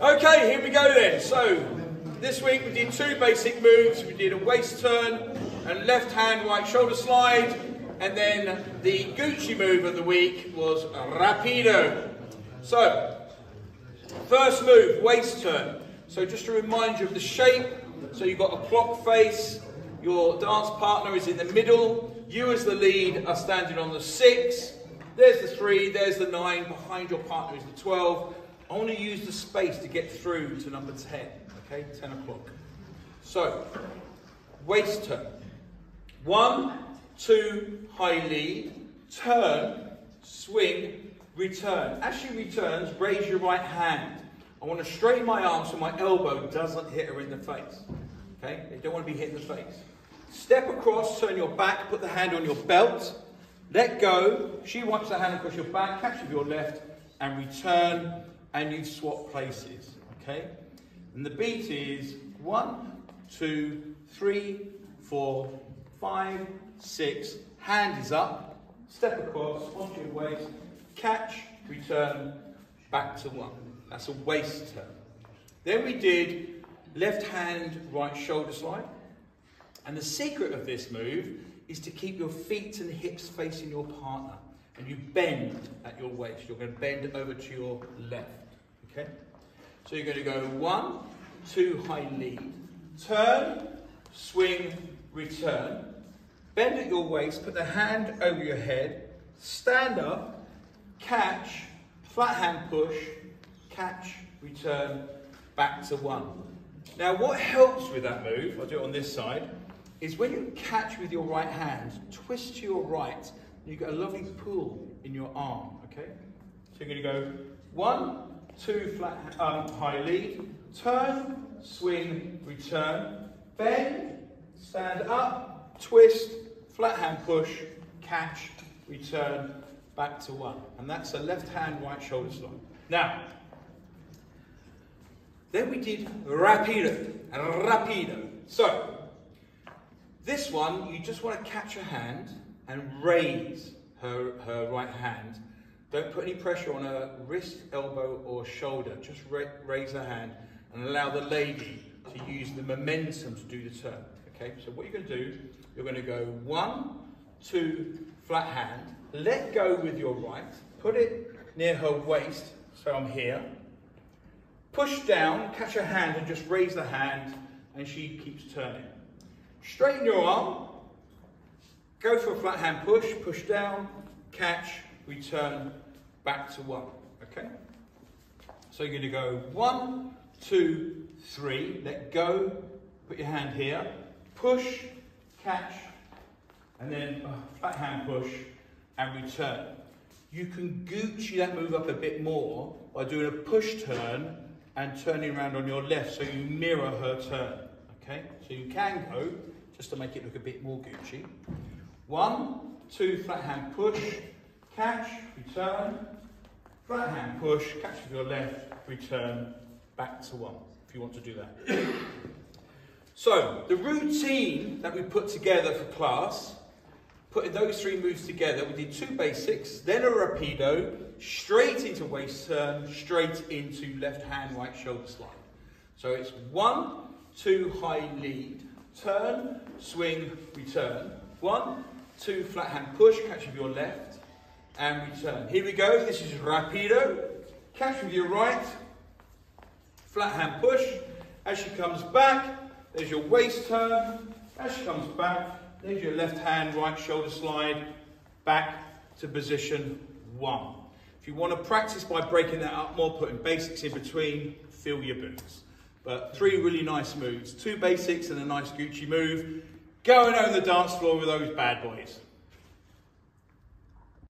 Okay, here we go then. So, this week we did two basic moves. We did a waist turn and left hand right shoulder slide. And then the Gucci move of the week was Rapido. So, first move, waist turn. So just to remind you of the shape, so you've got a clock face, your dance partner is in the middle, you as the lead are standing on the six, there's the three, there's the nine, behind your partner is the 12. I want to use the space to get through to number 10, okay, 10 o'clock. So, waist turn. One, two, high lead, turn, swing, return. As she returns, raise your right hand. I want to straighten my arm so my elbow doesn't hit her in the face. Okay? they don't want to be hit in the face. Step across, turn your back, put the hand on your belt. Let go. She wipes her hand across your back, catch with your left, and return, and you swap places. Okay? And the beat is one, two, three, four, five, six. Hand is up. Step across, onto your waist, catch, return, back to one. That's a waist turn. Then we did left hand, right shoulder slide. And the secret of this move is to keep your feet and hips facing your partner. And you bend at your waist. You're going to bend over to your left. Okay? So you're going to go one, two, high lead. Turn, swing, return. Bend at your waist, put the hand over your head, stand up, catch, flat hand push, catch, return, back to one. Now what helps with that move, I'll do it on this side, is when you catch with your right hand, twist to your right, you get a lovely pull in your arm, okay? So you're gonna go one, two, flat, um, high lead, turn, swing, return, bend, stand up, twist, flat hand push, catch, return, back to one. And that's a left hand, right shoulder slide. Now, then we did rapido, rapido. So, this one, you just want to catch her hand and raise her, her right hand. Don't put any pressure on her wrist, elbow or shoulder. Just ra raise her hand and allow the lady to use the momentum to do the turn. Okay, so what you're going to do, you're going to go one, two, flat hand, let go with your right, put it near her waist, so I'm here, Push down, catch her hand and just raise the hand and she keeps turning. Straighten your arm, go for a flat hand push, push down, catch, return, back to one, okay? So you're gonna go one, two, three, let go, put your hand here, push, catch, and then uh, flat hand push and return. You can Gucci that move up a bit more by doing a push turn and turning around on your left so you mirror her turn. Okay, so you can go, just to make it look a bit more Gucci. One, two, flat hand push, catch, return, flat hand push, catch with your left, return, back to one, if you want to do that. so, the routine that we put together for class putting those three moves together, we did two basics, then a rapido, straight into waist turn, straight into left hand, right shoulder slide. So it's one, two, high lead, turn, swing, return. One, two, flat hand push, catch with your left, and return. Here we go, this is rapido. Catch with your right, flat hand push. As she comes back, there's your waist turn. As she comes back, there's your left hand, right shoulder slide, back to position one. If you want to practice by breaking that up more, putting basics in between, feel your boots. But three really nice moves. Two basics and a nice Gucci move. Go on the dance floor with those bad boys.